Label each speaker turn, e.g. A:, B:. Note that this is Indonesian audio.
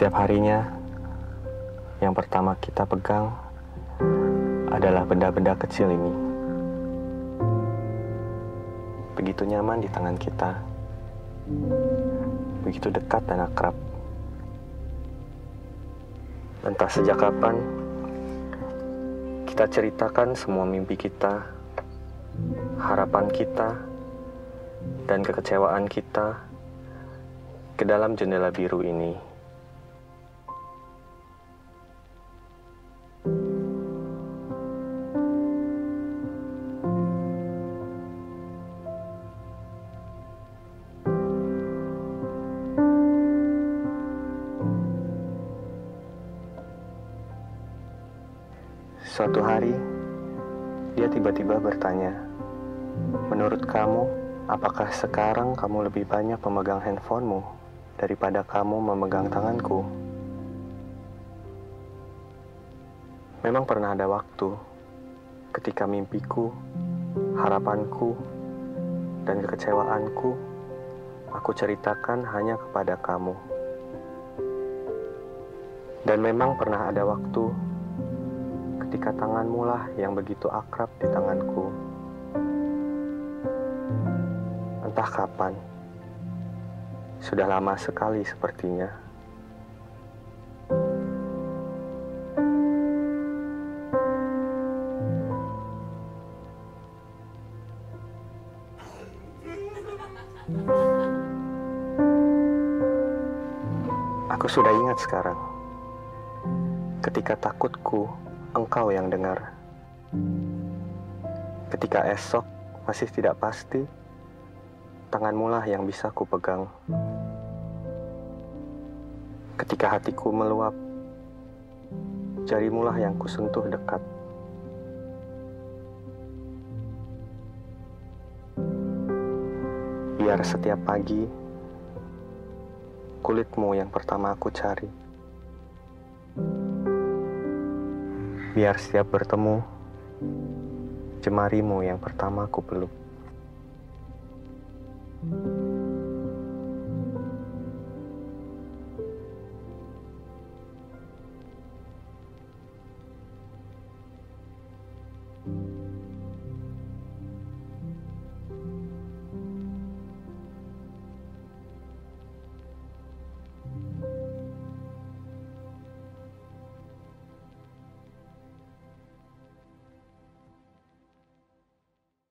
A: Setiap harinya, yang pertama kita pegang adalah benda-benda kecil ini. Begitu nyaman di tangan kita, begitu dekat dan akrab. Entah sejak kapan kita ceritakan semua mimpi kita, harapan kita, dan kekecewaan kita ke dalam jendela biru ini. Suatu hari, dia tiba-tiba bertanya, "Menurut kamu, apakah sekarang kamu lebih banyak memegang handphonemu daripada kamu memegang tanganku?" Memang pernah ada waktu ketika mimpiku, harapanku, dan kekecewaanku aku ceritakan hanya kepada kamu. Dan memang pernah ada waktu ketika tanganmu lah yang begitu akrab di tanganku. Entah kapan, sudah lama sekali sepertinya. Aku sudah ingat sekarang, ketika takutku engkau yang dengar. Ketika esok masih tidak pasti, tanganmu lah yang bisa ku pegang. Ketika hatiku meluap, jarimu lah yang kusentuh dekat. Biar setiap pagi, kulitmu yang pertama aku cari. Biar setiap bertemu, jemarimu yang pertama ku peluk. thank you